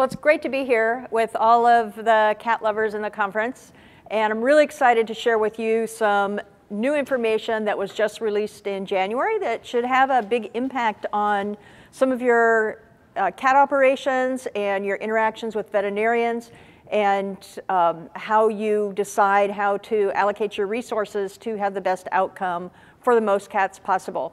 Well, it's great to be here with all of the cat lovers in the conference. And I'm really excited to share with you some new information that was just released in January that should have a big impact on some of your uh, cat operations and your interactions with veterinarians and um, how you decide how to allocate your resources to have the best outcome for the most cats possible.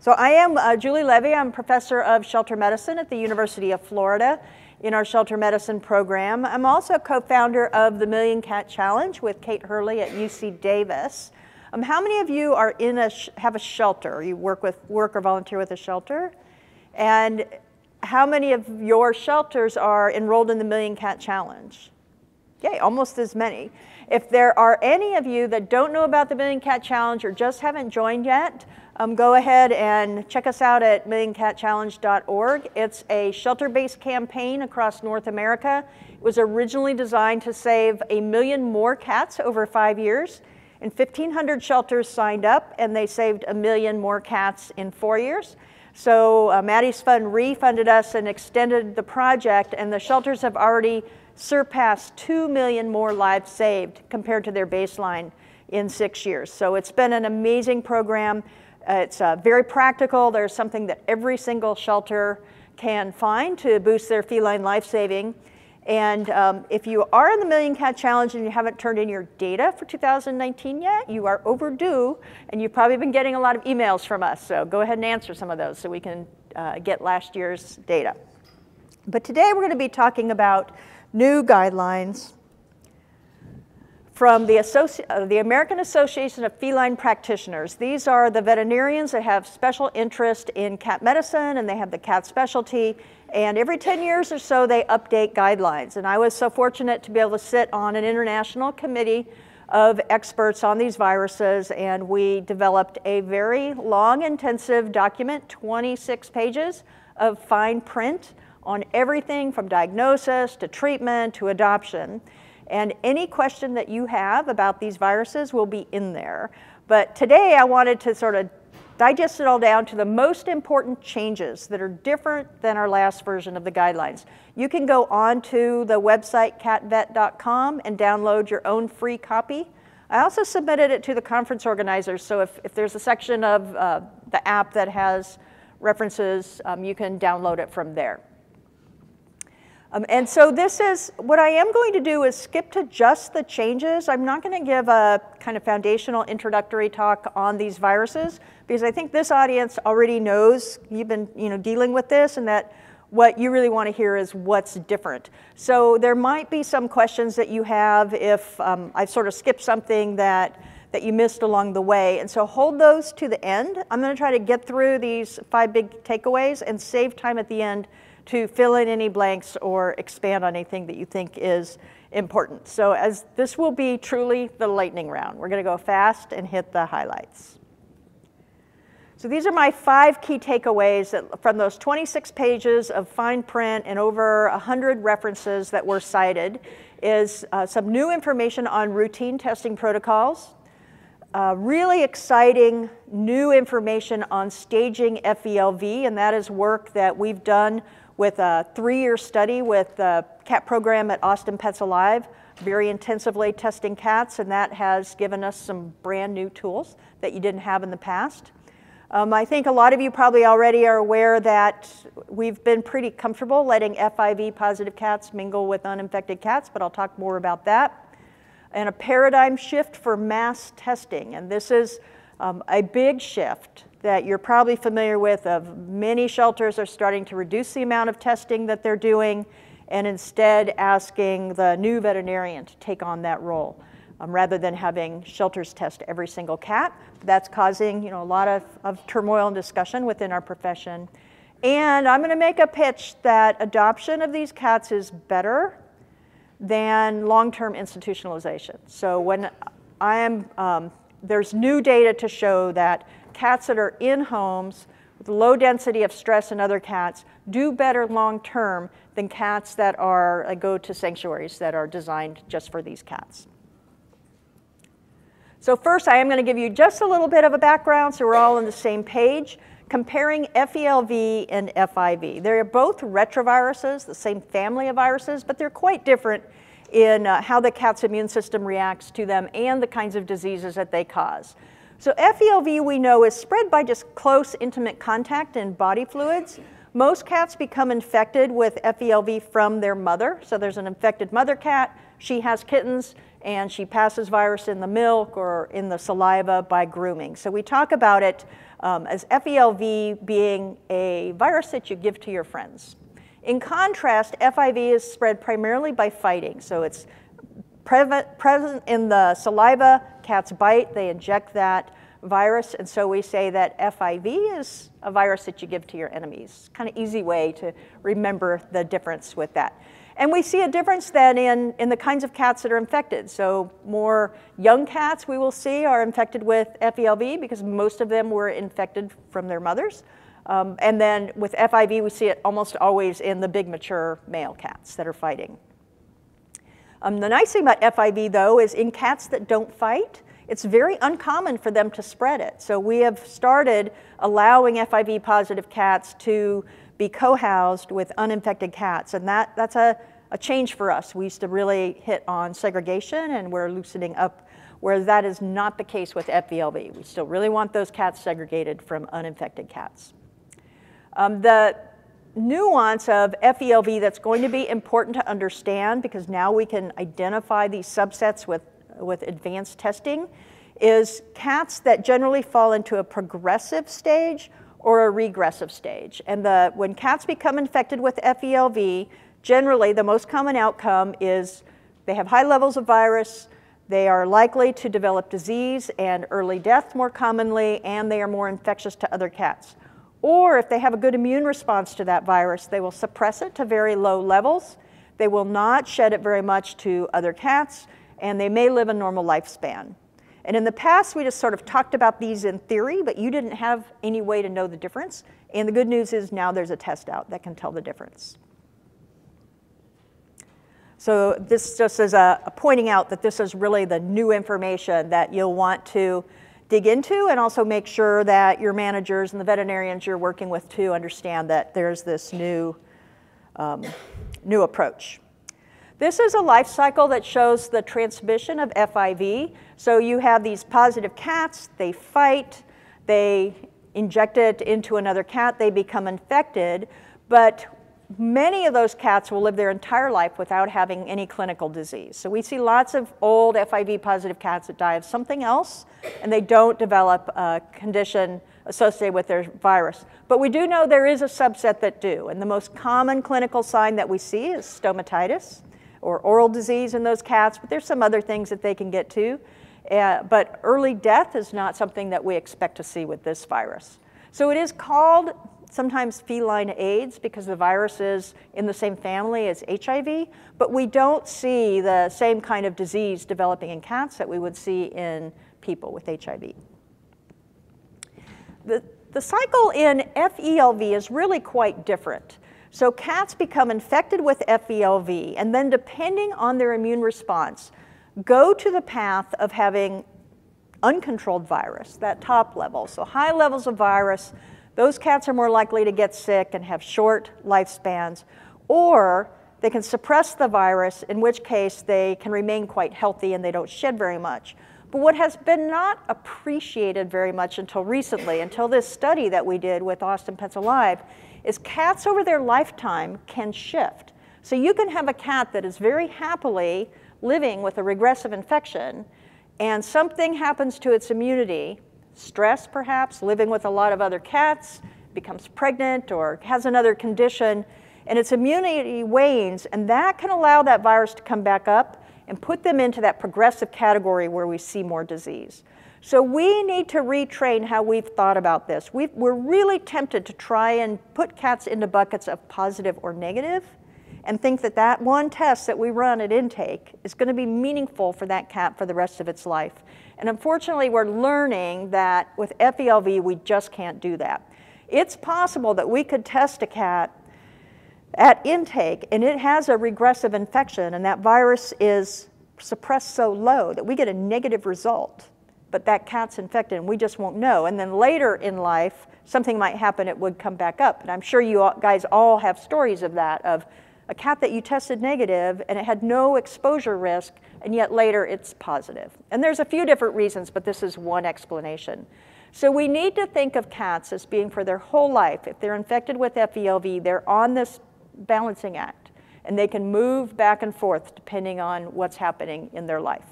So I am uh, Julie Levy. I'm professor of shelter medicine at the University of Florida in our shelter medicine program. I'm also co-founder of the Million Cat Challenge with Kate Hurley at UC Davis. Um, how many of you are in a have a shelter? You work with work or volunteer with a shelter, and how many of your shelters are enrolled in the Million Cat Challenge? Yay, almost as many. If there are any of you that don't know about the Million Cat Challenge or just haven't joined yet, um, go ahead and check us out at millioncatchallenge.org. It's a shelter-based campaign across North America. It was originally designed to save a million more cats over five years. And 1,500 shelters signed up, and they saved a million more cats in four years. So uh, Maddie's Fund refunded us and extended the project, and the shelters have already surpassed 2 million more lives saved compared to their baseline in six years. So it's been an amazing program. Uh, it's uh, very practical. There's something that every single shelter can find to boost their feline life saving. And um, if you are in the Million Cat Challenge and you haven't turned in your data for 2019 yet, you are overdue, and you've probably been getting a lot of emails from us. So go ahead and answer some of those so we can uh, get last year's data. But today we're going to be talking about new guidelines from the, Associ uh, the, American Association of Feline Practitioners. These are the veterinarians that have special interest in cat medicine and they have the cat specialty. And every 10 years or so, they update guidelines. And I was so fortunate to be able to sit on an international committee of experts on these viruses. And we developed a very long, intensive document, 26 pages of fine print on everything from diagnosis to treatment to adoption. And any question that you have about these viruses will be in there. But today I wanted to sort of digest it all down to the most important changes that are different than our last version of the guidelines. You can go on to the website catvet.com and download your own free copy. I also submitted it to the conference organizers, so if, if there's a section of uh, the app that has references, um, you can download it from there. Um, and so this is, what I am going to do is skip to just the changes. I'm not going to give a kind of foundational introductory talk on these viruses because I think this audience already knows you've been you know, dealing with this and that what you really want to hear is what's different. So there might be some questions that you have if um, I've sort of skipped something that, that you missed along the way. And so hold those to the end. I'm going to try to get through these five big takeaways and save time at the end to fill in any blanks or expand on anything that you think is important. So as this will be truly the lightning round. We're going to go fast and hit the highlights. So these are my five key takeaways from those 26 pages of fine print and over 100 references that were cited is uh, some new information on routine testing protocols, uh, really exciting new information on staging FELV, and that is work that we've done with a three-year study with the cat program at Austin Pets Alive, very intensively testing cats, and that has given us some brand new tools that you didn't have in the past. Um, I think a lot of you probably already are aware that we've been pretty comfortable letting FIV positive cats mingle with uninfected cats, but I'll talk more about that. And a paradigm shift for mass testing, and this is um, a big shift that you're probably familiar with of many shelters are starting to reduce the amount of testing that they're doing and instead asking the new veterinarian to take on that role. Um, rather than having shelters test every single cat. That's causing you know, a lot of, of turmoil and discussion within our profession. And I'm going to make a pitch that adoption of these cats is better than long-term institutionalization. So when I am, um, there's new data to show that cats that are in homes with low density of stress in other cats do better long term than cats that are uh, go to sanctuaries that are designed just for these cats. So first, I am going to give you just a little bit of a background so we're all on the same page. comparing FELV and FIV. They're both retroviruses, the same family of viruses, but they're quite different in uh, how the cat's immune system reacts to them and the kinds of diseases that they cause. So FELV we know is spread by just close intimate contact and body fluids. Most cats become infected with FELV from their mother. So there's an infected mother cat, she has kittens, and she passes virus in the milk or in the saliva by grooming. So we talk about it um, as FELV being a virus that you give to your friends. In contrast, FIV is spread primarily by fighting. So it's present in the saliva, cats bite, they inject that virus, and so we say that FIV is a virus that you give to your enemies. Kind of easy way to remember the difference with that. And we see a difference then in, in the kinds of cats that are infected. So more young cats we will see are infected with FELV because most of them were infected from their mothers. Um, and then with FIV, we see it almost always in the big mature male cats that are fighting. Um, the nice thing about FIV, though, is in cats that don't fight, it's very uncommon for them to spread it. So we have started allowing FIV positive cats to be co-housed with uninfected cats, and that, that's a, a change for us. We used to really hit on segregation, and we're loosening up where that is not the case with FELV. We still really want those cats segregated from uninfected cats. Um, the nuance of FELV that's going to be important to understand because now we can identify these subsets with, with advanced testing is cats that generally fall into a progressive stage or a regressive stage. And the, when cats become infected with FELV, generally the most common outcome is they have high levels of virus, they are likely to develop disease and early death more commonly, and they are more infectious to other cats. Or if they have a good immune response to that virus, they will suppress it to very low levels. They will not shed it very much to other cats, and they may live a normal lifespan. And in the past, we just sort of talked about these in theory, but you didn't have any way to know the difference. And the good news is now there's a test out that can tell the difference. So this just is a, a pointing out that this is really the new information that you'll want to dig into and also make sure that your managers and the veterinarians you're working with too understand that there's this new, um, new approach. This is a life cycle that shows the transmission of FIV. So you have these positive cats, they fight, they inject it into another cat, they become infected, but many of those cats will live their entire life without having any clinical disease. So we see lots of old FIV positive cats that die of something else, and they don't develop a condition associated with their virus. But we do know there is a subset that do, and the most common clinical sign that we see is stomatitis or oral disease in those cats, but there's some other things that they can get too. Uh, but early death is not something that we expect to see with this virus. So it is called sometimes feline AIDS because the virus is in the same family as HIV, but we don't see the same kind of disease developing in cats that we would see in people with HIV. The, the cycle in FELV is really quite different. So cats become infected with FELV, and then depending on their immune response, go to the path of having uncontrolled virus, that top level. So high levels of virus those cats are more likely to get sick and have short lifespans, or they can suppress the virus, in which case they can remain quite healthy and they don't shed very much. But what has been not appreciated very much until recently, until this study that we did with Austin Pets Alive, is cats over their lifetime can shift. So you can have a cat that is very happily living with a regressive infection, and something happens to its immunity, stress perhaps, living with a lot of other cats, becomes pregnant or has another condition, and its immunity wanes, and that can allow that virus to come back up and put them into that progressive category where we see more disease. So we need to retrain how we've thought about this. we are really tempted to try and put cats into buckets of positive or negative and think that that one test that we run at intake is going to be meaningful for that cat for the rest of its life. And unfortunately, we're learning that with FELV, we just can't do that. It's possible that we could test a cat at intake and it has a regressive infection and that virus is suppressed so low that we get a negative result. but that cat's infected and we just won't know. And then later in life, something might happen, it would come back up. And I'm sure you guys all have stories of that, of a cat that you tested negative and it had no exposure risk, and yet later it's positive. And there's a few different reasons, but this is one explanation. So we need to think of cats as being for their whole life. If they're infected with FELV, they're on this balancing act, and they can move back and forth depending on what's happening in their life.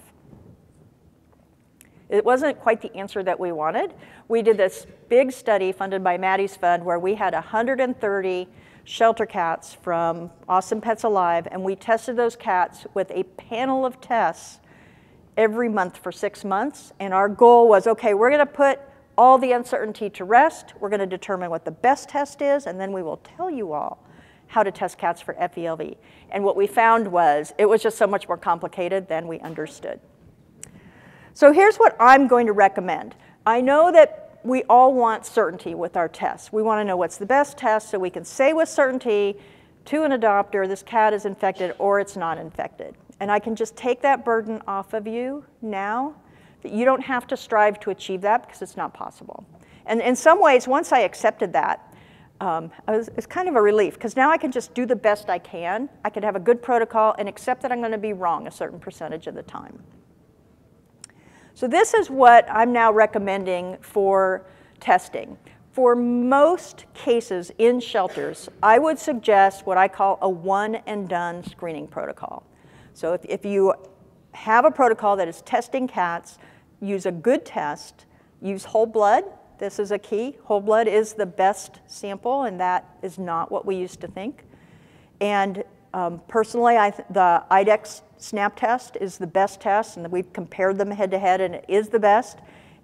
It wasn't quite the answer that we wanted. We did this big study funded by Maddie's Fund where we had 130 shelter cats from Austin Pets Alive, and we tested those cats with a panel of tests every month for six months. And our goal was, okay, we're gonna put all the uncertainty to rest. We're gonna determine what the best test is, and then we will tell you all how to test cats for FELV. And what we found was it was just so much more complicated than we understood. So here's what I'm going to recommend. I know that we all want certainty with our tests. We want to know what's the best test so we can say with certainty to an adopter, this cat is infected or it's not infected. And I can just take that burden off of you now, that you don't have to strive to achieve that because it's not possible. And in some ways, once I accepted that, um, was, it's kind of a relief because now I can just do the best I can. I can have a good protocol and accept that I'm going to be wrong a certain percentage of the time. So this is what I'm now recommending for testing. For most cases in shelters, I would suggest what I call a one and done screening protocol. So if, if you have a protocol that is testing cats, use a good test, use whole blood. This is a key. Whole blood is the best sample, and that is not what we used to think. And um, personally, I the IDEXX SNAP test is the best test, and we've compared them head to head, and it is the best.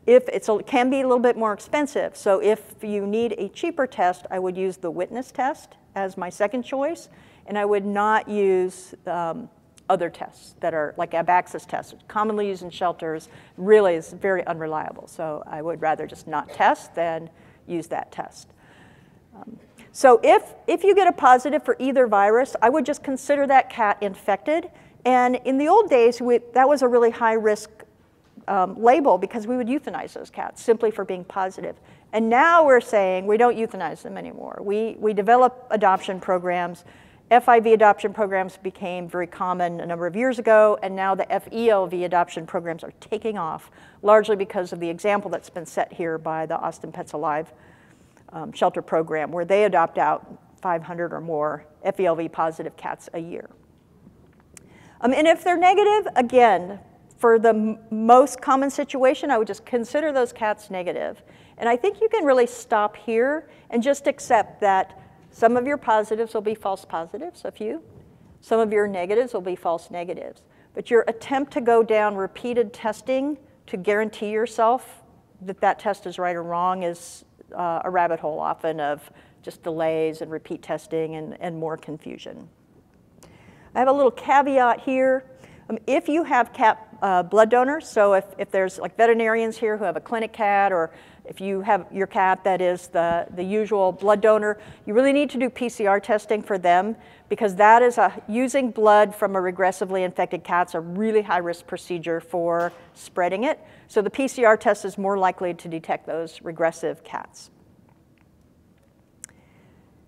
If it's it can be a little bit more expensive, so if you need a cheaper test, I would use the witness test as my second choice, and I would not use um, other tests that are like Abaxis tests, commonly used in shelters, really is very unreliable. So I would rather just not test than use that test. Um, so if, if you get a positive for either virus, I would just consider that cat infected. And in the old days, we, that was a really high risk um, label because we would euthanize those cats simply for being positive. And now we're saying we don't euthanize them anymore. We, we develop adoption programs. FIV adoption programs became very common a number of years ago, and now the FELV adoption programs are taking off, largely because of the example that's been set here by the Austin Pets Alive um, shelter program where they adopt out 500 or more FELV positive cats a year. Um, and if they're negative, again, for the most common situation, I would just consider those cats negative. And I think you can really stop here and just accept that some of your positives will be false positives, a few. Some of your negatives will be false negatives. But your attempt to go down repeated testing to guarantee yourself that that test is right or wrong is uh, a rabbit hole often of just delays and repeat testing and, and more confusion. I have a little caveat here. Um, if you have cat uh, blood donors, so if, if there's like veterinarians here who have a clinic cat or if you have your cat that is the, the usual blood donor, you really need to do PCR testing for them because that is a, using blood from a regressively infected cat is a really high risk procedure for spreading it. So the PCR test is more likely to detect those regressive cats.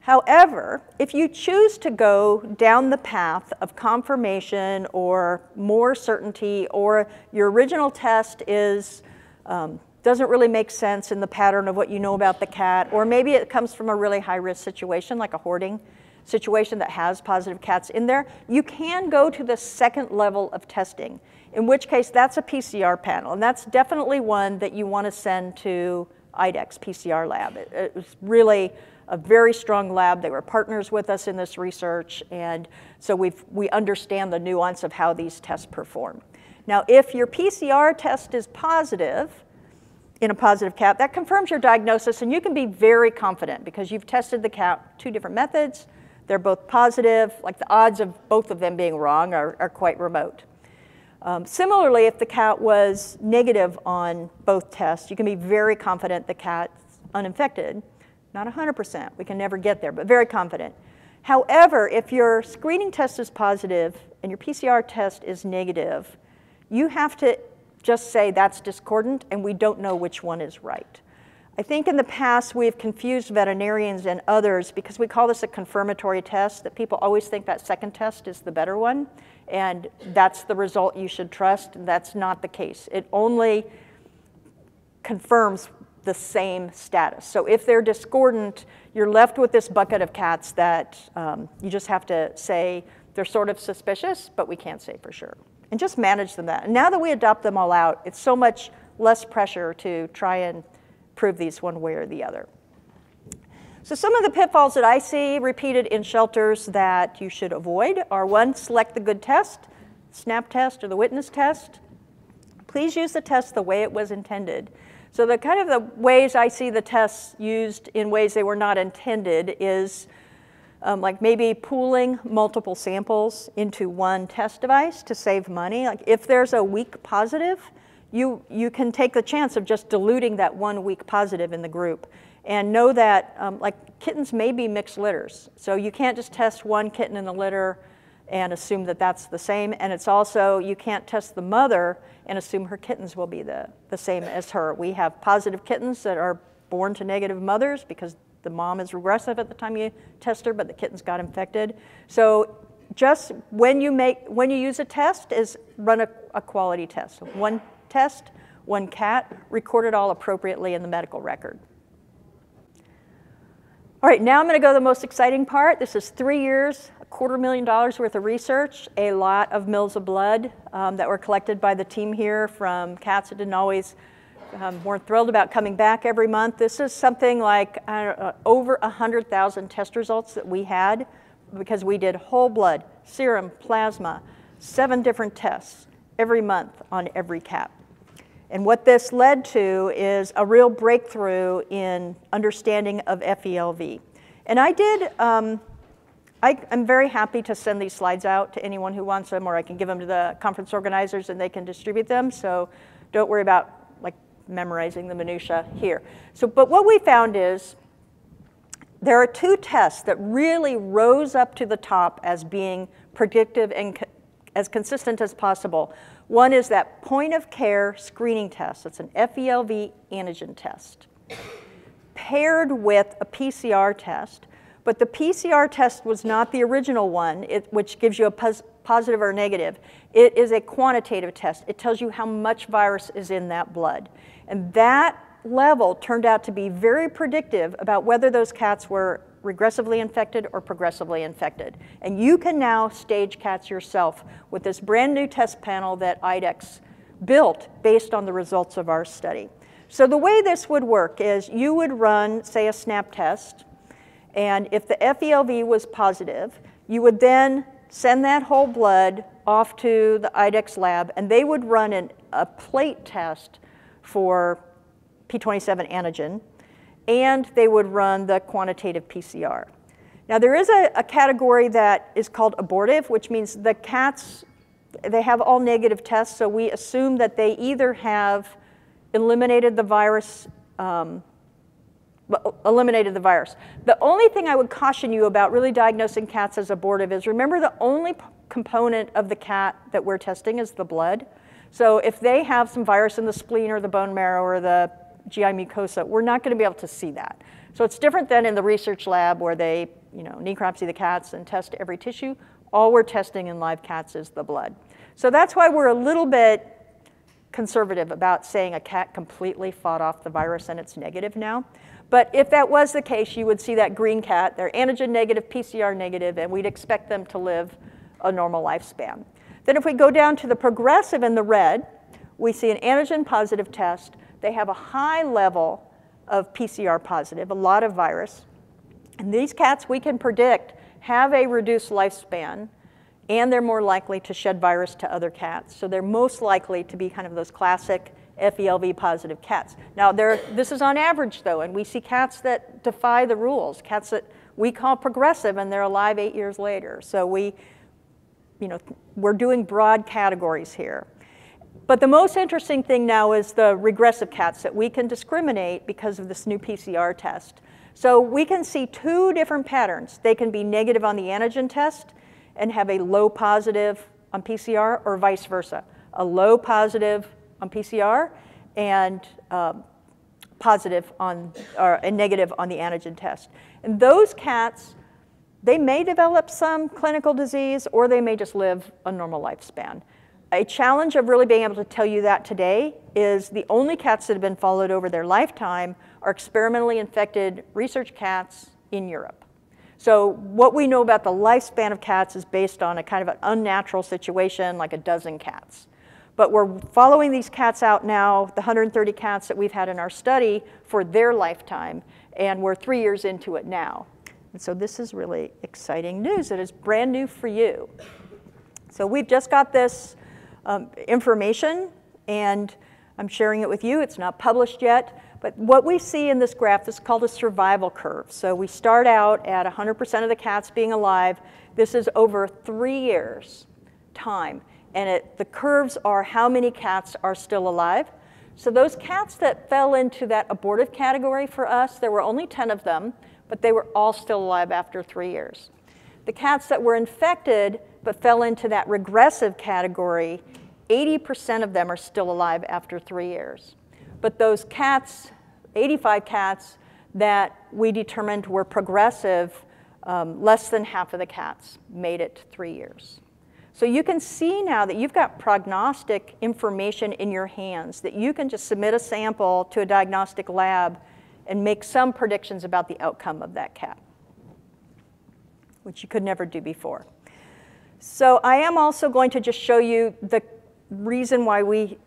However, if you choose to go down the path of confirmation or more certainty, or your original test is um, doesn't really make sense in the pattern of what you know about the cat, or maybe it comes from a really high risk situation like a hoarding situation that has positive cats in there, you can go to the second level of testing, in which case that's a PCR panel. And that's definitely one that you want to send to IDEXX PCR lab. It, it was really a very strong lab. They were partners with us in this research, and so we we understand the nuance of how these tests perform. Now, if your PCR test is positive, in a positive cat, that confirms your diagnosis, and you can be very confident because you've tested the cat two different methods, they're both positive, like the odds of both of them being wrong are, are quite remote. Um, similarly, if the cat was negative on both tests, you can be very confident the cat's uninfected. Not 100%, we can never get there, but very confident. However, if your screening test is positive and your PCR test is negative, you have to just say that's discordant and we don't know which one is right. I think in the past we've confused veterinarians and others because we call this a confirmatory test, that people always think that second test is the better one, and that's the result you should trust. That's not the case. It only confirms the same status. So if they're discordant, you're left with this bucket of cats that um, you just have to say they're sort of suspicious, but we can't say for sure. And just manage them that. And now that we adopt them all out, it's so much less pressure to try and prove these one way or the other. So some of the pitfalls that I see repeated in shelters that you should avoid are one, select the good test, SNAP test or the witness test. Please use the test the way it was intended. So the kind of the ways I see the tests used in ways they were not intended is um, like maybe pooling multiple samples into one test device to save money. Like if there's a weak positive, you, you can take the chance of just diluting that one weak positive in the group and know that um, like kittens may be mixed litters. So you can't just test one kitten in the litter and assume that that's the same. And it's also, you can't test the mother and assume her kittens will be the, the same as her. We have positive kittens that are born to negative mothers because the mom is regressive at the time you test her, but the kittens got infected. So just when you make, when you use a test is run a, a quality test. One test, one cat, record it all appropriately in the medical record. All right, now I'm going to go to the most exciting part. This is three years, quarter million dollars worth of research, a lot of mils of blood um, that were collected by the team here from cats that didn't always um, weren't thrilled about coming back every month. This is something like uh, over 100,000 test results that we had because we did whole blood, serum, plasma, seven different tests every month on every cat. And what this led to is a real breakthrough in understanding of FELV. And I did, um, I, am very happy to send these slides out to anyone who wants them, or I can give them to the conference organizers and they can distribute them. So don't worry about like memorizing the minutia here. So, but what we found is there are two tests that really rose up to the top as being predictive and co as consistent as possible one is that point of care screening test. It's an FELV antigen test paired with a PCR test. But the PCR test was not the original one, it, which gives you a pos positive or negative. It is a quantitative test. It tells you how much virus is in that blood. And that level turned out to be very predictive about whether those cats were regressively infected or progressively infected. And you can now stage cats yourself with this brand new test panel that IDEXX built based on the results of our study. So the way this would work is you would run, say, a SNAP test, and if the FELV was positive, you would then send that whole blood off to the IDEXX lab, and they would run an, a plate test for P27 antigen, and they would run the quantitative PCR. Now there is a, a, category that is called abortive, which means the cats, they have all negative tests, so we assume that they either have eliminated the virus, um, eliminated the virus. The only thing I would caution you about really diagnosing cats as abortive is remember the only component of the cat that we're testing is the blood. So if they have some virus in the spleen or the bone marrow or the GI mucosa, we're not going to be able to see that. So it's different than in the research lab where they, you know, necropsy the cats and test every tissue. All we're testing in live cats is the blood. So that's why we're a little bit conservative about saying a cat completely fought off the virus and it's negative now. But if that was the case, you would see that green cat, they're antigen negative, PCR negative, and we'd expect them to live a normal lifespan. Then if we go down to the progressive in the red, we see an antigen positive test they have a high level of PCR positive, a lot of virus. And these cats, we can predict, have a reduced lifespan, and they're more likely to shed virus to other cats. So they're most likely to be kind of those classic FELV positive cats. Now, this is on average, though, and we see cats that defy the rules, cats that we call progressive, and they're alive eight years later. So we, you know, we're doing broad categories here. But the most interesting thing now is the regressive cats that we can discriminate because of this new PCR test. So we can see two different patterns. They can be negative on the antigen test and have a low positive on PCR or vice versa. A low positive on PCR and um, positive on, or a negative on the antigen test. And those cats, they may develop some clinical disease or they may just live a normal lifespan. A challenge of really being able to tell you that today is the only cats that have been followed over their lifetime are experimentally infected research cats in Europe. So what we know about the lifespan of cats is based on a kind of an unnatural situation, like a dozen cats. But we're following these cats out now, the 130 cats that we've had in our study, for their lifetime, and we're three years into it now. And so this is really exciting news that is brand new for you. So we've just got this um, information, and I'm sharing it with you. It's not published yet, but what we see in this graph is called a survival curve. So we start out at 100% of the cats being alive. This is over three years time. And it, the curves are how many cats are still alive. So those cats that fell into that abortive category for us, there were only 10 of them, but they were all still alive after three years. The cats that were infected but fell into that regressive category, 80% of them are still alive after three years. But those cats, 85 cats that we determined were progressive, um, less than half of the cats made it three years. So you can see now that you've got prognostic information in your hands, that you can just submit a sample to a diagnostic lab and make some predictions about the outcome of that cat, which you could never do before. So I am also going to just show you the reason why we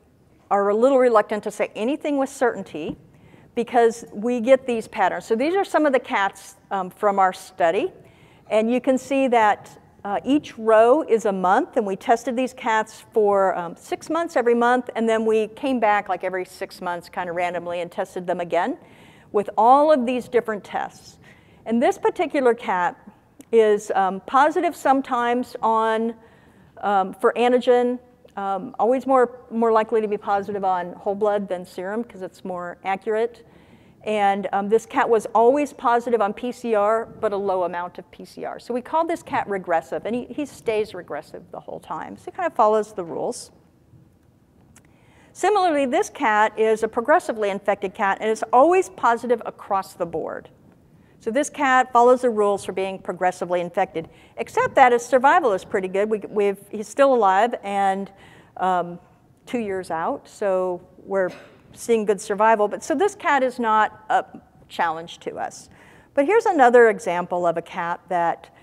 are a little reluctant to say anything with certainty because we get these patterns. So these are some of the cats um, from our study. And you can see that uh, each row is a month, and we tested these cats for um, six months every month, and then we came back like every six months kind of randomly and tested them again with all of these different tests. And this particular cat is um, positive sometimes on, um, for antigen, um, always more, more likely to be positive on whole blood than serum because it's more accurate. And um, this cat was always positive on PCR, but a low amount of PCR. So we call this cat regressive, and he, he stays regressive the whole time. So he kind of follows the rules. Similarly, this cat is a progressively infected cat, and it's always positive across the board. So this cat follows the rules for being progressively infected, except that his survival is pretty good. We have he's still alive and um, two years out, so we're seeing good survival. But so this cat is not a challenge to us. But here's another example of a cat that,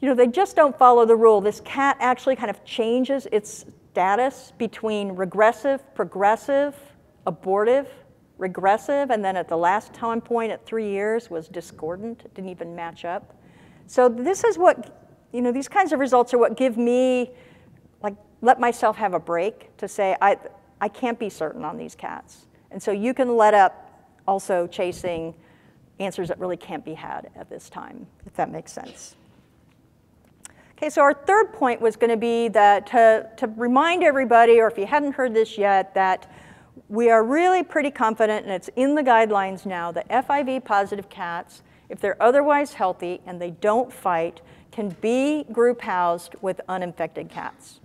you know, they just don't follow the rule. This cat actually kind of changes its status between regressive, progressive, abortive, regressive, and then at the last time point at three years was discordant, it didn't even match up. So this is what, you know, these kinds of results are what give me, like, let myself have a break to say, I, I can't be certain on these cats. And so you can let up also chasing answers that really can't be had at this time, if that makes sense. Okay, so our third point was going to be that to, to remind everybody, or if you hadn't heard this yet, that we are really pretty confident, and it's in the guidelines now, that FIV positive cats, if they're otherwise healthy and they don't fight, can be group housed with uninfected cats.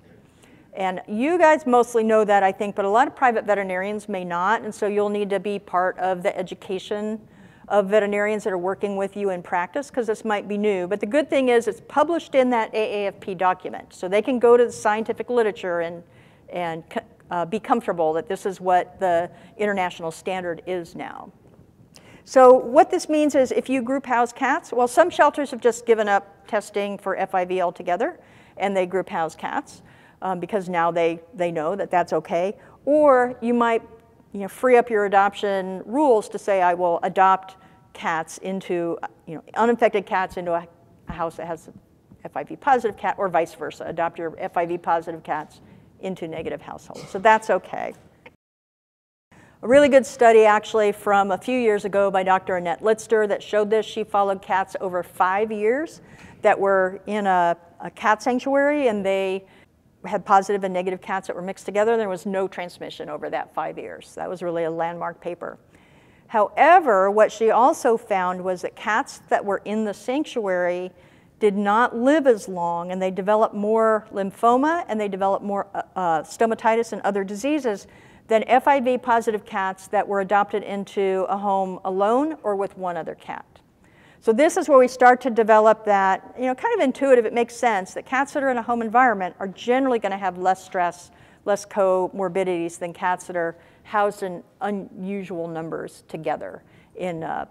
And you guys mostly know that, I think, but a lot of private veterinarians may not, and so you'll need to be part of the education of veterinarians that are working with you in practice, because this might be new. But the good thing is it's published in that AAFP document, so they can go to the scientific literature and, and uh, be comfortable that this is what the international standard is now. So what this means is if you group house cats, well, some shelters have just given up testing for FIV altogether, and they group house cats um, because now they, they know that that's okay. Or you might you know, free up your adoption rules to say, I will adopt cats into, you know, uninfected cats into a, a house that has FIV positive cat, or vice versa. Adopt your FIV positive cats into negative households. So that's okay. A really good study actually from a few years ago by Dr. Annette Litster that showed this. She followed cats over five years that were in a, a cat sanctuary and they had positive and negative cats that were mixed together. There was no transmission over that five years. That was really a landmark paper. However, what she also found was that cats that were in the sanctuary did not live as long and they developed more lymphoma and they developed more uh, uh, stomatitis and other diseases than FIV positive cats that were adopted into a home alone or with one other cat. So this is where we start to develop that, you know, kind of intuitive, it makes sense that cats that are in a home environment are generally gonna have less stress, less comorbidities than cats that are housed in unusual numbers together in uh,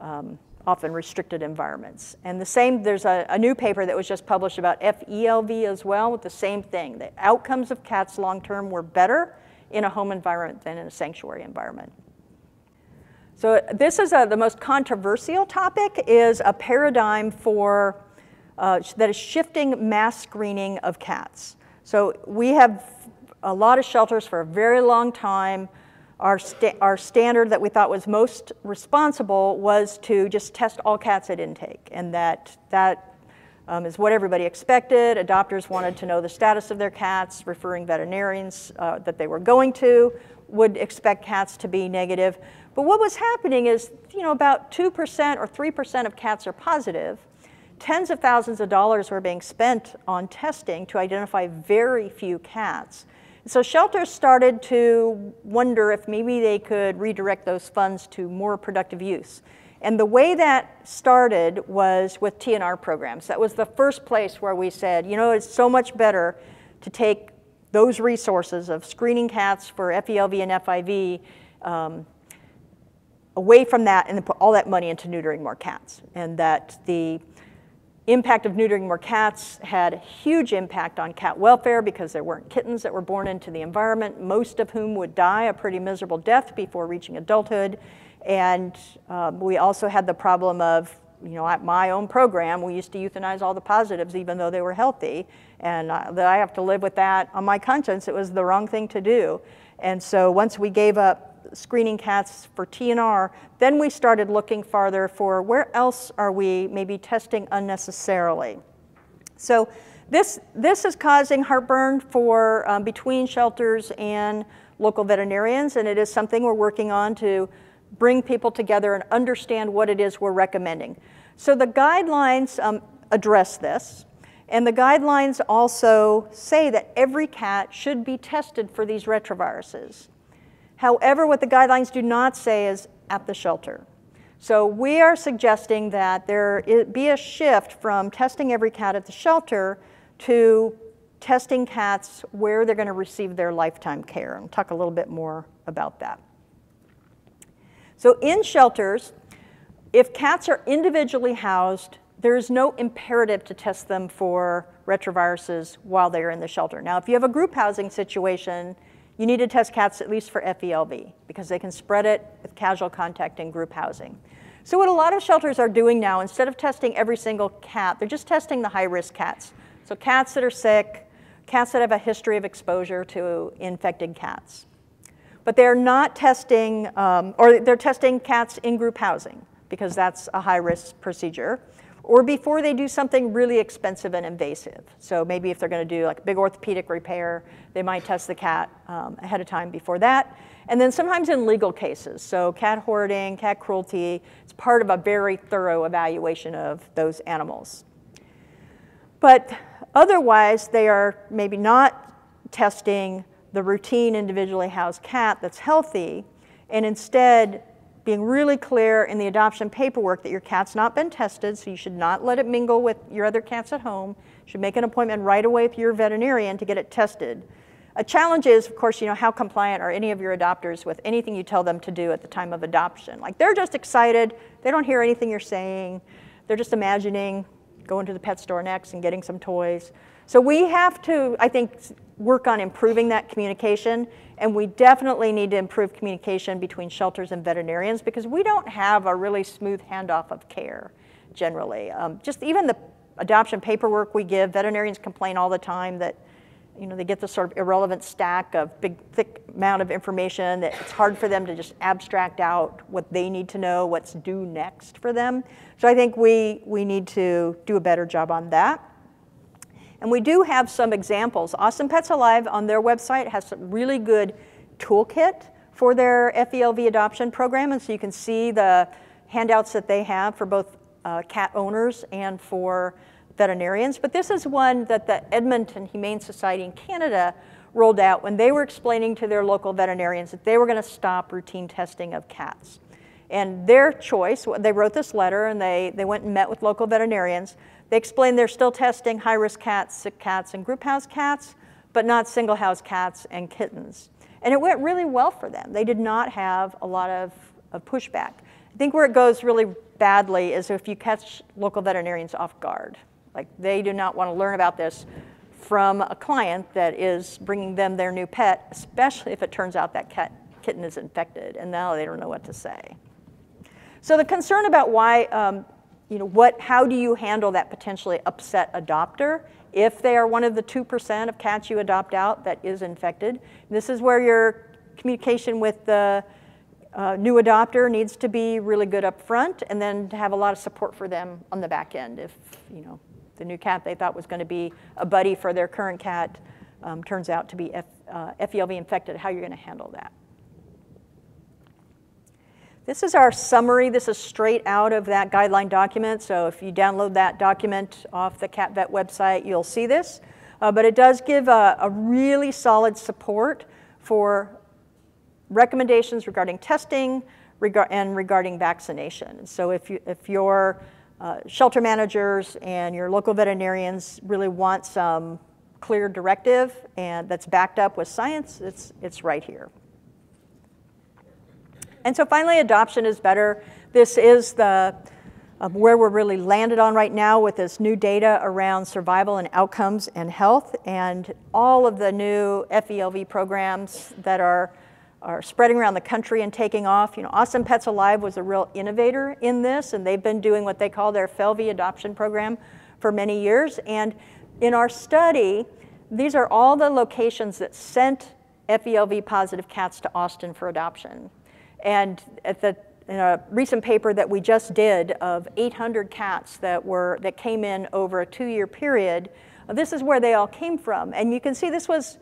um, often restricted environments. And the same, there's a, a, new paper that was just published about FELV as well with the same thing. The outcomes of cats long-term were better in a home environment than in a sanctuary environment. So this is a, the most controversial topic is a paradigm for, uh, that is shifting mass screening of cats. So we have a lot of shelters for a very long time. Our, sta our standard that we thought was most responsible was to just test all cats at intake, and that that um, is what everybody expected. Adopters wanted to know the status of their cats, referring veterinarians uh, that they were going to would expect cats to be negative. But what was happening is, you know, about 2% or 3% of cats are positive. Tens of thousands of dollars were being spent on testing to identify very few cats. So shelters started to wonder if maybe they could redirect those funds to more productive use. And the way that started was with TNR programs. That was the first place where we said, you know, it's so much better to take those resources of screening cats for FELV and FIV um, away from that and then put all that money into neutering more cats. And that the impact of neutering more cats had a huge impact on cat welfare because there weren't kittens that were born into the environment, most of whom would die a pretty miserable death before reaching adulthood. And um, we also had the problem of, you know, at my own program, we used to euthanize all the positives even though they were healthy. And uh, that I have to live with that on my conscience. It was the wrong thing to do. And so once we gave up screening cats for TNR, then we started looking farther for where else are we maybe testing unnecessarily. So this, this is causing heartburn for um, between shelters and local veterinarians, and it is something we're working on to bring people together and understand what it is we're recommending. So the guidelines um, address this, and the guidelines also say that every cat should be tested for these retroviruses. However, what the guidelines do not say is at the shelter. So we are suggesting that there be a shift from testing every cat at the shelter to testing cats where they're going to receive their lifetime care. And talk a little bit more about that. So in shelters, if cats are individually housed, there is no imperative to test them for retroviruses while they're in the shelter. Now, if you have a group housing situation, you need to test cats at least for FELV because they can spread it with casual contact in group housing. So what a lot of shelters are doing now, instead of testing every single cat, they're just testing the high-risk cats. So cats that are sick, cats that have a history of exposure to infected cats. But they're not testing, um, or they're testing cats in group housing because that's a high-risk procedure or before they do something really expensive and invasive. So maybe if they're going to do like a big orthopedic repair, they might test the cat um, ahead of time before that. And then sometimes in legal cases, so cat hoarding, cat cruelty, it's part of a very thorough evaluation of those animals. But otherwise, they are maybe not testing the routine individually housed cat that's healthy, and instead being really clear in the adoption paperwork that your cat's not been tested, so you should not let it mingle with your other cats at home. You should make an appointment right away with your veterinarian to get it tested. A challenge is, of course, you know, how compliant are any of your adopters with anything you tell them to do at the time of adoption? Like they're just excited, they don't hear anything you're saying, they're just imagining going to the pet store next and getting some toys. So we have to, I think, work on improving that communication and we definitely need to improve communication between shelters and veterinarians because we don't have a really smooth handoff of care generally. Um, just even the adoption paperwork we give, veterinarians complain all the time that you know, they get this sort of irrelevant stack of big, thick amount of information that it's hard for them to just abstract out what they need to know, what's due next for them. So I think we, we need to do a better job on that. And we do have some examples. Austin Pets Alive on their website has some really good toolkit for their FELV adoption program. And so you can see the handouts that they have for both uh, cat owners and for veterinarians. But this is one that the Edmonton Humane Society in Canada rolled out when they were explaining to their local veterinarians that they were going to stop routine testing of cats. And their choice, they wrote this letter and they, they went and met with local veterinarians. They explained they're still testing high risk cats, sick cats, and group house cats, but not single house cats and kittens. And it went really well for them. They did not have a lot of, of pushback. I think where it goes really badly is if you catch local veterinarians off guard. Like they do not want to learn about this from a client that is bringing them their new pet, especially if it turns out that cat, kitten is infected and now they don't know what to say. So the concern about why, um, you know, what, how do you handle that potentially upset adopter if they are one of the 2% of cats you adopt out that is infected? This is where your communication with the uh, new adopter needs to be really good up front and then to have a lot of support for them on the back end if, you know, the new cat they thought was going to be a buddy for their current cat um, turns out to be F, uh, FELV infected, how are you're going to handle that. This is our summary. This is straight out of that guideline document. So if you download that document off the CatVet website, you'll see this. Uh, but it does give a, a, really solid support for recommendations regarding testing and regarding vaccination. So if, you, if your uh, shelter managers and your local veterinarians really want some clear directive and that's backed up with science, it's, it's right here. And so finally, adoption is better. This is the um, where we're really landed on right now with this new data around survival and outcomes and health and all of the new FELV programs that are, are spreading around the country and taking off. You know, Austin Pets Alive was a real innovator in this and they've been doing what they call their FELV adoption program for many years. And in our study, these are all the locations that sent FELV positive cats to Austin for adoption. And at the in a recent paper that we just did of 800 cats that were that came in over a two-year period, uh, this is where they all came from. And you can see this was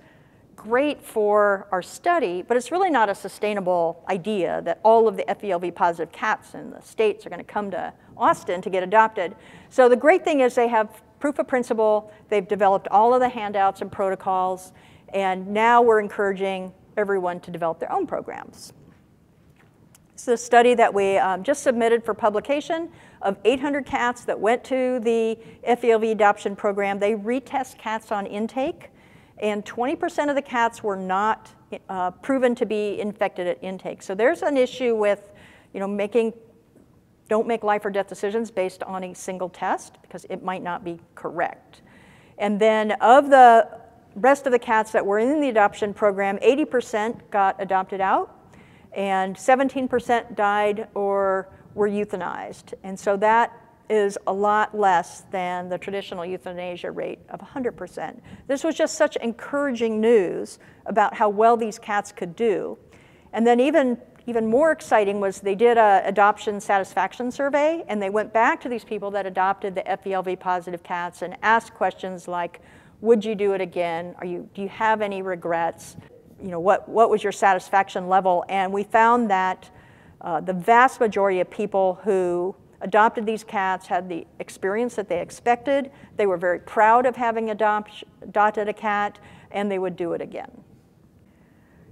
great for our study, but it's really not a sustainable idea that all of the FELV positive cats in the states are going to come to Austin to get adopted. So the great thing is they have proof of principle, they've developed all of the handouts and protocols, and now we're encouraging everyone to develop their own programs. It's a study that we um, just submitted for publication of 800 cats that went to the FELV adoption program. They retest cats on intake, and 20% of the cats were not uh, proven to be infected at intake. So there's an issue with, you know, making, don't make life or death decisions based on a single test because it might not be correct. And then of the rest of the cats that were in the adoption program, 80% got adopted out and 17% died or were euthanized. And so that is a lot less than the traditional euthanasia rate of 100%. This was just such encouraging news about how well these cats could do. And then even, even more exciting was they did a adoption satisfaction survey and they went back to these people that adopted the FELV positive cats and asked questions like, would you do it again? Are you, do you have any regrets? You know, what, what was your satisfaction level? And we found that uh, the vast majority of people who adopted these cats had the experience that they expected. They were very proud of having adopt, adopted a cat, and they would do it again.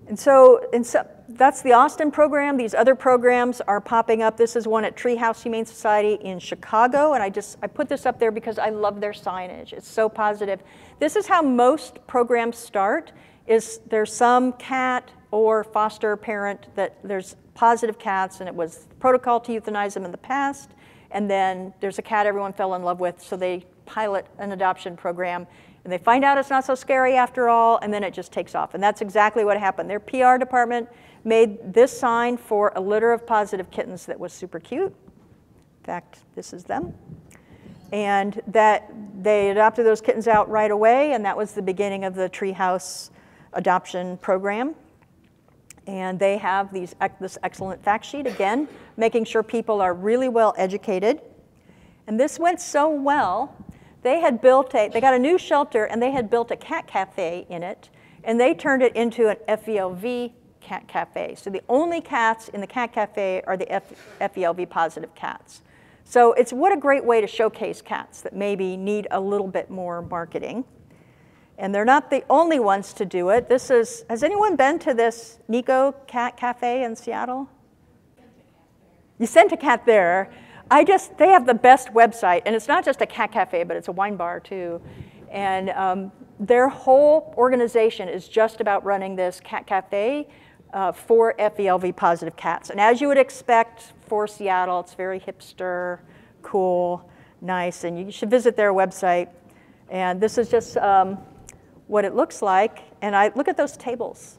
And so, and so, that's the Austin program. These other programs are popping up. This is one at Tree House Humane Society in Chicago, and I just I put this up there because I love their signage. It's so positive. This is how most programs start is there's some cat or foster parent that there's positive cats and it was protocol to euthanize them in the past. And then there's a cat everyone fell in love with so they pilot an adoption program and they find out it's not so scary after all and then it just takes off. And that's exactly what happened. Their pr department made this sign for a litter of positive kittens that was super cute. In fact this is them. And that they adopted those kittens out right away and that was the beginning of the treehouse adoption program. And they have these, this excellent fact sheet, again, making sure people are really well educated. And this went so well, they had built a, they got a new shelter and they had built a cat cafe in it, and they turned it into an FELV cat cafe. So the only cats in the cat cafe are the F, FELV positive cats. So it's what a great way to showcase cats that maybe need a little bit more marketing. And they're not the only ones to do it. This is, has anyone been to this Neko Cat Cafe in Seattle? You sent a cat there. I just, they have the best website, and it's not just a cat cafe, but it's a wine bar too. And um, their whole organization is just about running this cat cafe uh, for FELV positive cats. And as you would expect for Seattle, it's very hipster, cool, nice, and you should visit their website. And this is just um, what it looks like. And I look at those tables.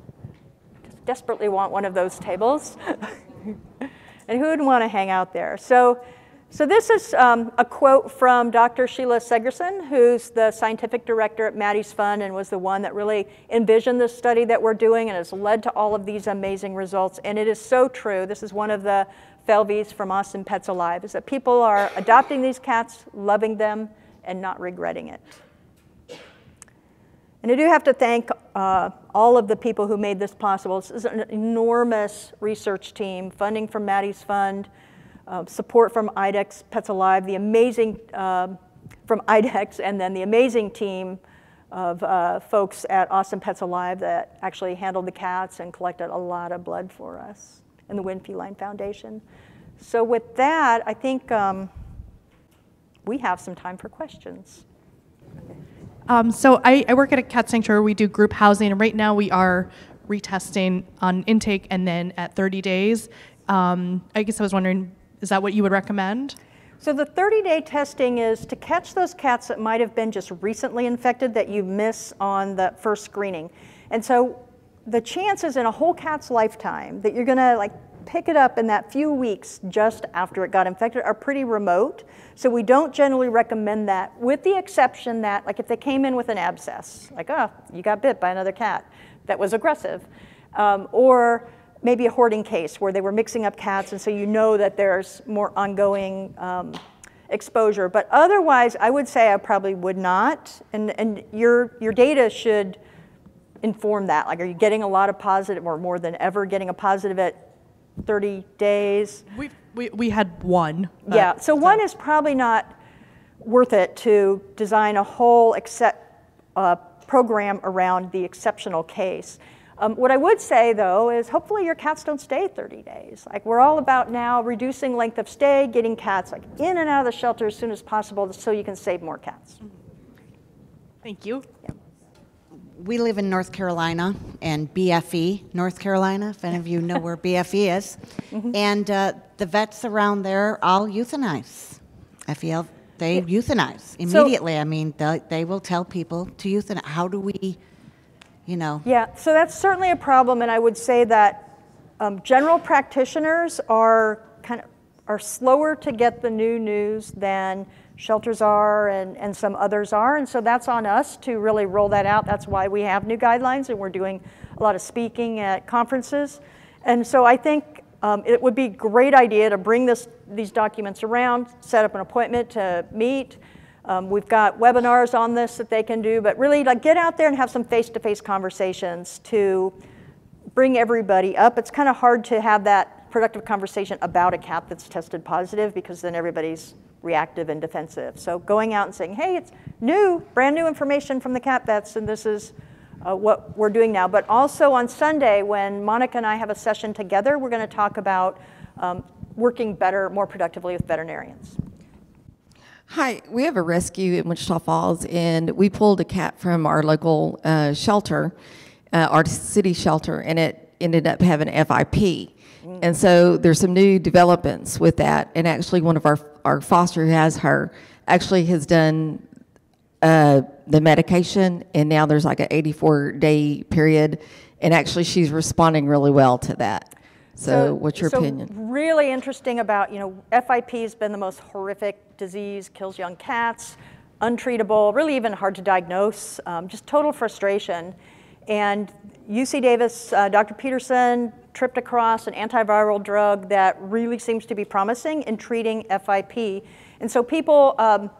Just desperately want one of those tables. and who would want to hang out there? So, so this is um, a quote from Dr. Sheila Segurson, who's the scientific director at Maddie's Fund and was the one that really envisioned this study that we're doing and has led to all of these amazing results. And it is so true. This is one of the FELVs from Austin Pets Alive, is that people are adopting these cats, loving them, and not regretting it. And I do have to thank uh, all of the people who made this possible. This is an enormous research team, funding from Maddie's Fund, uh, support from IDEXX Pets Alive, the amazing, uh, from IDEXX, and then the amazing team of uh, folks at Austin Pets Alive that actually handled the cats and collected a lot of blood for us, and the Winn Feline Foundation. So with that, I think um, we have some time for questions. Um, so I, I, work at a cat sanctuary. We do group housing, and right now we are retesting on intake and then at 30 days. Um, I guess I was wondering, is that what you would recommend? So the 30-day testing is to catch those cats that might have been just recently infected that you miss on the first screening. And so the chances in a whole cat's lifetime that you're gonna like pick it up in that few weeks just after it got infected are pretty remote. So we don't generally recommend that, with the exception that, like if they came in with an abscess, like, oh, you got bit by another cat that was aggressive, um, or maybe a hoarding case where they were mixing up cats, and so you know that there's more ongoing um, exposure. But otherwise, I would say I probably would not, and, and your, your data should inform that. Like, are you getting a lot of positive, or more than ever getting a positive at 30 days. we we, we had one. Yeah, so, so, one is probably not worth it to design a whole accept, uh, program around the exceptional case. Um, what I would say though is hopefully your cats don't stay 30 days. Like we're all about now reducing length of stay, getting cats like in and out of the shelter as soon as possible so you can save more cats. Thank you. Yeah we live in North Carolina and BFE, North Carolina, if any of you know where BFE is. Mm-hmm. And uh, the vets around there all euthanize. FEL, they euthanize immediately. So, I mean, they, they will tell people to euthanize. How do we, you know? Yeah, so that's certainly a problem. And I would say that um, general practitioners are kind of are slower to get the new news than shelters are and, and some others are. And so that's on us to really roll that out. That's why we have new guidelines and we're doing a lot of speaking at conferences. And so I think um, it would be a great idea to bring this, these documents around, set up an appointment to meet. Um, we've got webinars on this that they can do, but really like get out there and have some face-to-face -face conversations to bring everybody up. It's kind of hard to have that productive conversation about a cat that's tested positive because then everybody's reactive and defensive. So going out and saying, hey, it's new, brand new information from the cat vets, and this is uh, what we're doing now. But also on Sunday, when Monica and I have a session together, we're going to talk about um, working better, more productively with veterinarians. Hi, we have a rescue in Wichita Falls, and we pulled a cat from our local uh, shelter, uh, our city shelter, and it ended up having FIP. And so there's some new developments with that. And actually, one of our, our foster who has her actually has done uh, the medication, and now there's like an 84 day period. And actually, she's responding really well to that. So, so what's your so opinion? Really interesting about, you know, FIP has been the most horrific disease, kills young cats, untreatable, really even hard to diagnose, um, just total frustration. And UC Davis, uh, Dr. Pedersen tripped across an antiviral drug that really seems to be promising in treating FIP. And so people, um,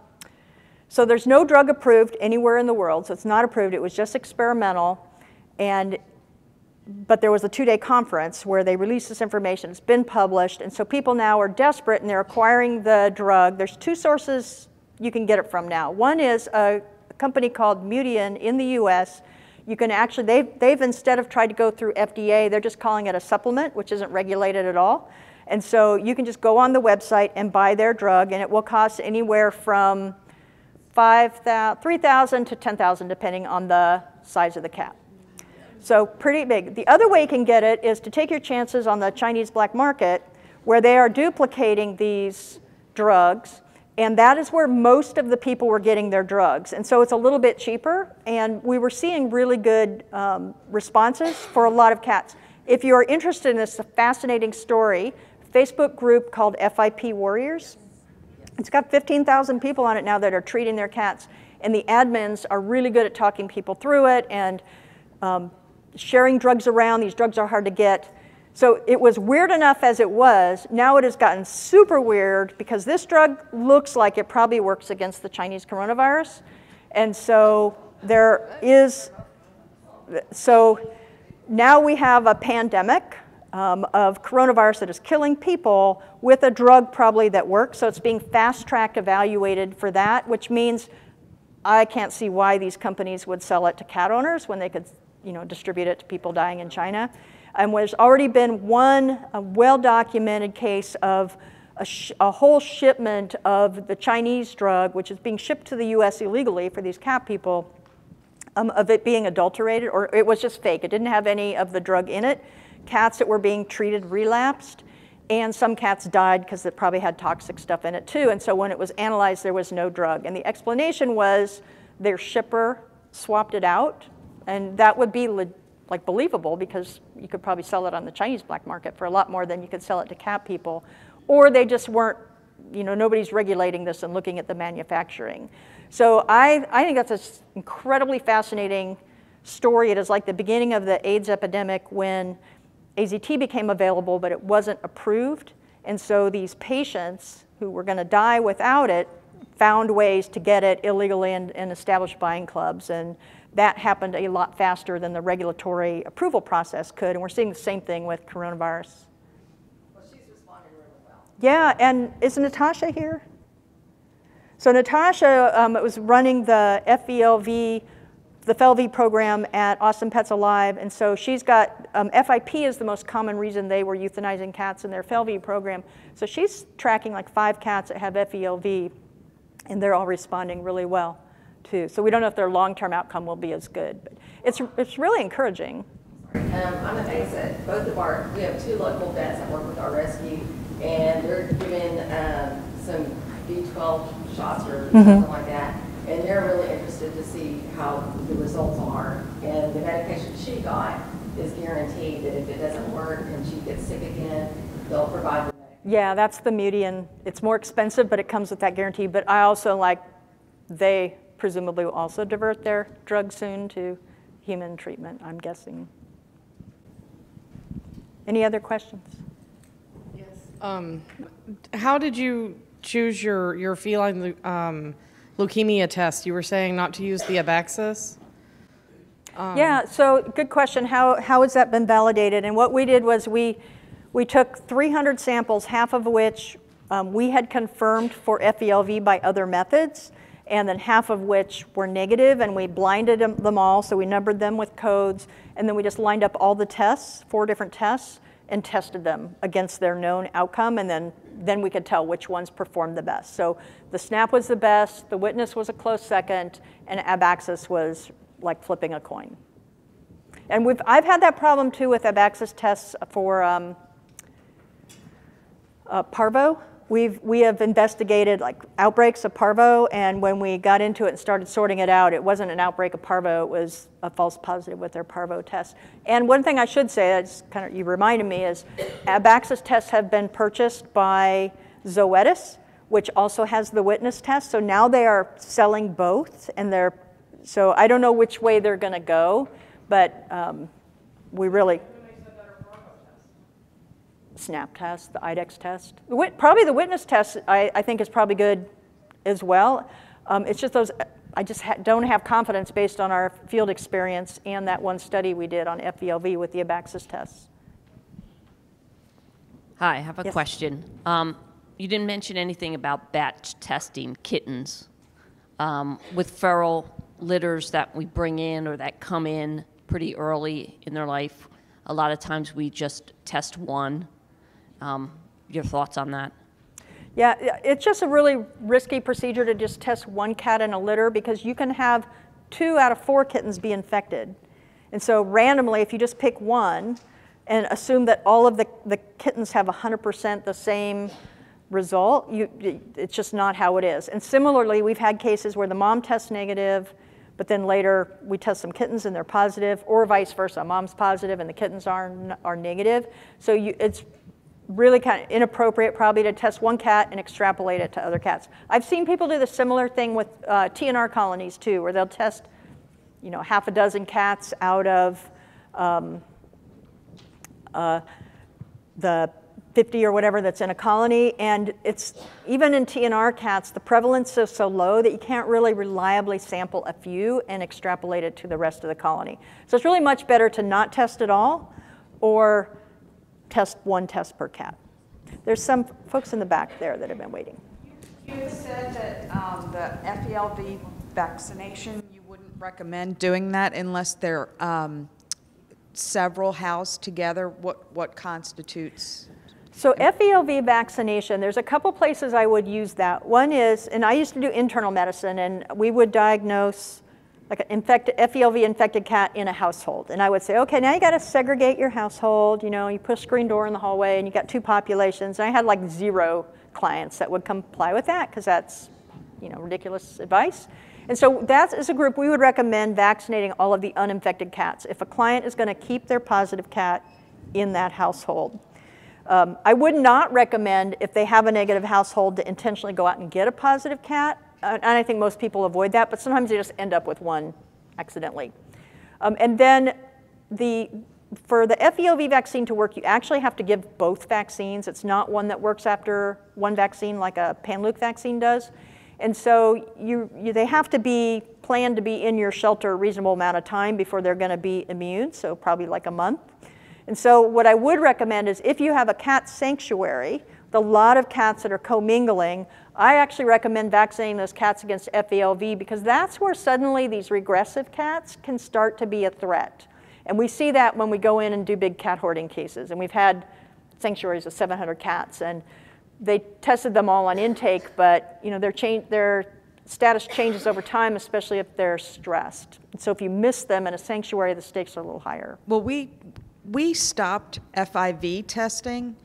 so there's no drug approved anywhere in the world, so it's not approved, it was just experimental. And but there was a two-day conference where they released this information. It's been published, and so people now are desperate and they're acquiring the drug. There's two sources you can get it from now. One is a company called Mutian in the US. You can actually, they've, they've instead of tried to go through FDA, they're just calling it a supplement, which isn't regulated at all. And so you can just go on the website and buy their drug, and it will cost anywhere from 5,000, 3,000 to 10,000, depending on the size of the cat. So pretty big. The other way you can get it is to take your chances on the Chinese black market, where they are duplicating these drugs, and that is where most of the people were getting their drugs. And so it's a little bit cheaper, and we were seeing really good um, responses for a lot of cats. If you are interested in this, fascinating story. Facebook group called FIP Warriors. It's got 15,000 people on it now that are treating their cats, and the admins are really good at talking people through it and um, sharing drugs around. These drugs are hard to get. So it was weird enough as it was. Now it has gotten super weird because this drug looks like it probably works against the Chinese coronavirus. And so there is, so now we have a pandemic um, of coronavirus that is killing people with a drug probably that works. So it's being fast tracked evaluated for that, which means I can't see why these companies would sell it to cat owners when they could you know, distribute it to people dying in China. And there's already been one well documented case of a, a, whole shipment of the Chinese drug, which is being shipped to the US illegally for these cat people, um, of it being adulterated, or it was just fake. It didn't have any of the drug in it. Cats that were being treated relapsed, and some cats died because it probably had toxic stuff in it too. And so when it was analyzed, there was no drug. And the explanation was their shipper swapped it out, and that would be like believable because you could probably sell it on the Chinese black market for a lot more than you could sell it to cat people. Or they just weren't, you know, nobody's regulating this and looking at the manufacturing. So I, I think that's an incredibly fascinating story. It is like the beginning of the AIDS epidemic when AZT became available, but it wasn't approved. And so these patients who were going to die without it found ways to get it illegally and, and establish buying clubs. And that happened a lot faster than the regulatory approval process could. And we're seeing the same thing with coronavirus. Well, she's responding really well. Yeah, and is Natasha here? So Natasha um, was running the FELV the FELV program at Austin Pets Alive, and so she's got, um, FIP is the most common reason they were euthanizing cats in their FELV program. So she's tracking like five cats that have FELV, and they're all responding really well too. So we don't know if their long-term outcome will be as good, but it's, it's really encouraging. Um, I'm amazed that both of our, we have two local vets that work with our rescue, and they're giving um, some B12 shots or mm -hmm. something like that and they're really interested to see how the results are. And the medication she got is guaranteed that if it doesn't work and she gets sick again, they'll provide the medication. Yeah, that's the Mutian. It's more expensive, but it comes with that guarantee. But I also like, they presumably will also divert their drug soon to human treatment, I'm guessing. Any other questions? Yes. Um, how did you choose your, your feline um, leukemia test. You were saying not to use the Abaxis? Um, yeah, so good question. How, how has that been validated? And what we did was we, we took 300 samples, half of which um, we had confirmed for FELV by other methods, and then half of which were negative, and we blinded them, all, so we numbered them with codes, and then we just lined up all the tests, four different tests, and tested them against their known outcome, and then, then we could tell which ones performed the best. So the SNAP was the best, the witness was a close second, and Abaxis was like flipping a coin. And we've, I've had that problem too with Abaxis tests for um, uh, Parvo. We've, we have investigated like outbreaks of parvo, and when we got into it and started sorting it out, it wasn't an outbreak of parvo, it was a false positive with their parvo test. And one thing I should say, that's kind of, you reminded me, is Abaxis tests have been purchased by Zoetis, which also has the witness test. So now they are selling both, and they're, so I don't know which way they're gonna go, but um, we really, SNAP test, the IDEXX test. Probably the witness test, I, I think, is probably good as well. Um, it's just those, I just ha don't have confidence based on our field experience and that one study we did on FELV with the Abaxis tests. Hi, I have a yes. question. Um, you didn't mention anything about batch testing kittens. Um, with feral litters that we bring in or that come in pretty early in their life, a lot of times we just test one. Um, your thoughts on that? Yeah, it's just a really risky procedure to just test one cat in a litter because you can have two out of four kittens be infected. And so randomly, if you just pick one and assume that all of the, the kittens have 100% the same result, you, it's just not how it is. And similarly, we've had cases where the mom tests negative, but then later we test some kittens and they're positive, or vice versa. Mom's positive and the kittens are, are negative. So you, it's really kind of inappropriate probably to test one cat and extrapolate it to other cats. I've seen people do the similar thing with uh, TNR colonies too, where they'll test, you know, half a dozen cats out of um, uh, the 50 or whatever that's in a colony, and it's even in TNR cats, the prevalence is so low that you can't really reliably sample a few and extrapolate it to the rest of the colony. So it's really much better to not test at all, or test one test per cat. There's some folks in the back there that have been waiting. You said that um, the FELV vaccination, you wouldn't recommend doing that unless they're um, several housed together. What, what constitutes? So FELV vaccination, there's a couple places I would use that. One is, and I used to do internal medicine, and we would diagnose like an infected, FELV infected cat in a household. And I would say, okay, now you got to segregate your household. You know, you put a screen door in the hallway and you got two populations. And I had like zero clients that would comply with that because that's, you know, ridiculous advice. And so that is a group we would recommend vaccinating all of the uninfected cats if a client is going to keep their positive cat in that household. Um, I would not recommend if they have a negative household to intentionally go out and get a positive cat and I think most people avoid that, but sometimes you just end up with one accidentally. Um, and then the, for the FELV vaccine to work, you actually have to give both vaccines. It's not one that works after one vaccine like a Panleuk vaccine does. And so you, you, they have to be planned to be in your shelter a reasonable amount of time before they're going to be immune, so probably like a month. And so what I would recommend is if you have a cat sanctuary, a lot of cats that are commingling, I actually recommend vaccinating those cats against FELV because that's where suddenly these regressive cats can start to be a threat. And we see that when we go in and do big cat hoarding cases. And we've had sanctuaries of 700 cats, and they tested them all on intake, but you know, their, change, their status changes over time, especially if they're stressed. And so if you miss them in a sanctuary, the stakes are a little higher. Well, we, we stopped FIV testing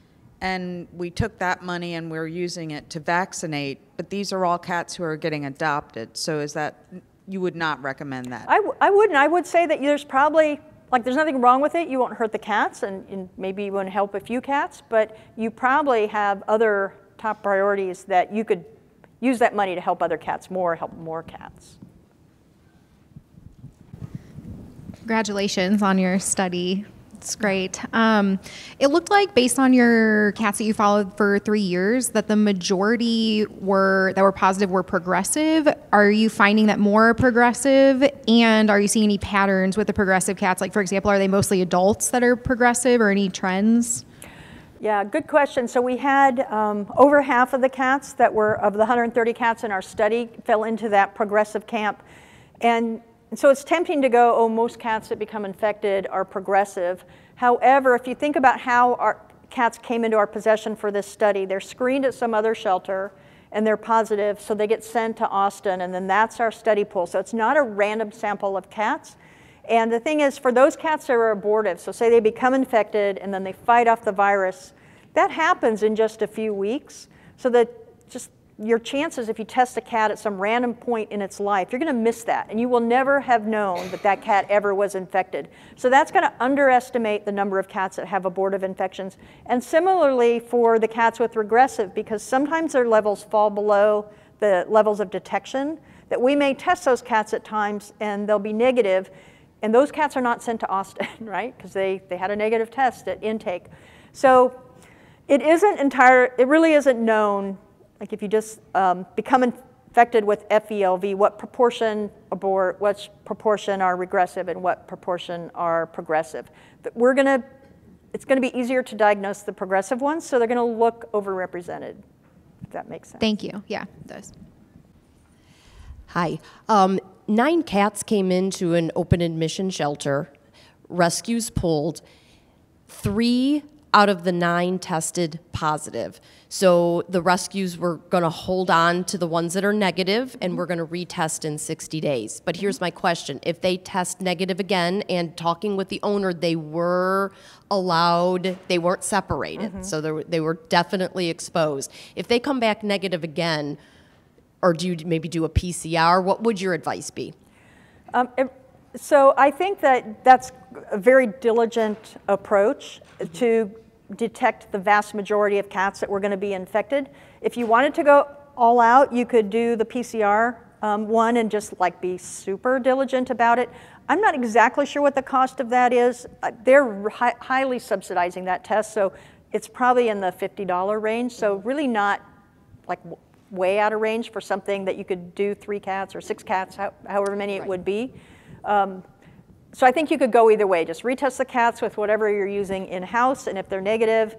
and we took that money and we're using it to vaccinate. But these are all cats who are getting adopted. So is that you would not recommend that? I, w- I wouldn't. I would say that there's probably like there's nothing wrong with it. You won't hurt the cats, and, and maybe you won't help a few cats. But you probably have other top priorities that you could use that money to help other cats more, help more cats. Congratulations on your study. It's great. Um, it looked like, based on your cats that you followed for three years, that the majority were that were positive were progressive. Are you finding that more progressive, and are you seeing any patterns with the progressive cats? Like, for example, are they mostly adults that are progressive, or any trends? Yeah, good question. So we had um, over half of the cats that were of the 130 cats in our study fell into that progressive camp, and and so it's tempting to go, oh, most cats that become infected are progressive. However, if you think about how our cats came into our possession for this study, they're screened at some other shelter and they're positive, so they get sent to Austin, and then that's our study pool. So it's not a random sample of cats. And the thing is, for those cats that are abortive, so say they become infected and then they fight off the virus, that happens in just a few weeks. So that just your chances if you test a cat at some random point in its life, you're going to miss that. And you will never have known that that cat ever was infected. So that's going to underestimate the number of cats that have abortive infections. And similarly for the cats with regressive, because sometimes their levels fall below the levels of detection, that we may test those cats at times and they'll be negative, and those cats are not sent to Austin, right? Because they, they had a negative test at intake. So it isn't entire, it really isn't known like if you just um, become infected with FELV, what proportion abort, what proportion are regressive and what proportion are progressive. We're gonna, it's gonna be easier to diagnose the progressive ones, so they're gonna look overrepresented, if that makes sense. Thank you. Yeah, it does. Hi. Um, nine cats came into an open admission shelter, rescues pulled. Three out of the nine tested positive. So the rescues were going to hold on to the ones that are negative and we're going to retest in 60 days. But here's my question if they test negative again, and talking with the owner, they were allowed, they weren't separated. So they were, they were definitely exposed. If they come back negative again, or do you maybe do a PCR? What would your advice be? Um, it- So I think that that's a very diligent approach to detect the vast majority of cats that were going to be infected. If you wanted to go all out, you could do the PCR um, one and just like be super diligent about it. I'm not exactly sure what the cost of that is. Uh, They're hi- highly subsidizing that test, so it's probably in the $50 range. So really not like w- way out of range for something that you could do three cats or six cats, how- however many it would be. Um, So I think you could go either way. Just retest the cats with whatever you're using in-house, and if they're negative,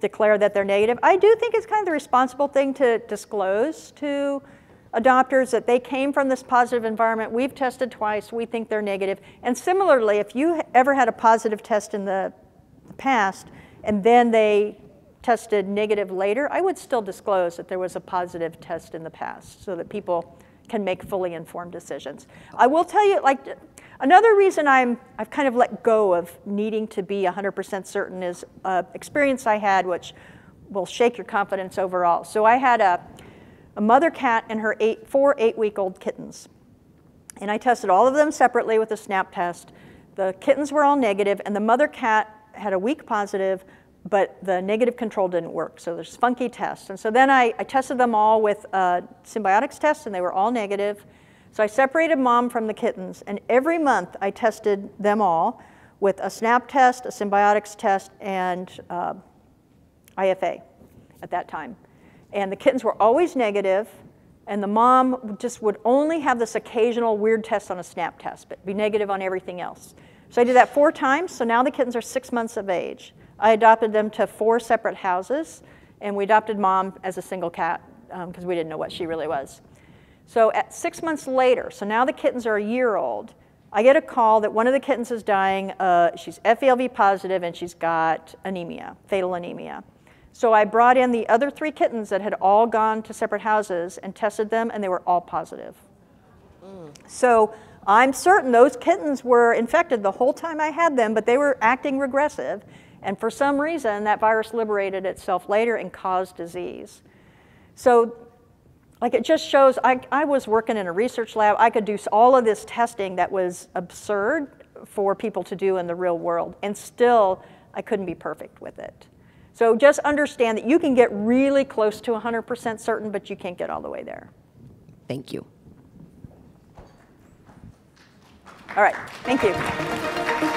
declare that they're negative. I do think it's kind of the responsible thing to disclose to adopters that they came from this positive environment. We've tested twice. We think they're negative. And similarly, if you ever had a positive test in the past and then they tested negative later, I would still disclose that there was a positive test in the past so that people can make fully informed decisions. I will tell you, like, another reason I'm, I've kind of let go of needing to be 100% certain is uh, experience I had, which will shake your confidence overall. So I had a, a mother cat and her eight, four eight-week-old kittens. And I tested all of them separately with a SNAP test. The kittens were all negative, and the mother cat had a weak positive, but the negative control didn't work. So there's funky tests. And so then I, I tested them all with a Synbiotics test, and they were all negative. So I separated mom from the kittens, and every month I tested them all with a SNAP test, a Synbiotics test, and uh, IFA at that time. And the kittens were always negative, and the mom just would only have this occasional weird test on a SNAP test, but be negative on everything else. So I did that four times, so now the kittens are six months of age. I adopted them to four separate houses, and we adopted mom as a single cat because we didn't know what she really was. So at six months later, so now the kittens are a year old, I get a call that one of the kittens is dying. Uh, she's FELV positive and she's got anemia, fatal anemia. So I brought in the other three kittens that had all gone to separate houses and tested them, and they were all positive. So I'm certain those kittens were infected the whole time I had them, but they were acting regressive. And for some reason, that virus liberated itself later and caused disease. So like it just shows I, I was working in a research lab. I could do all of this testing that was absurd for people to do in the real world and still i couldn't be perfect with it. So just understand that you can get really close to 100% certain but you can't get all the way there. Thank you. all right. Thank you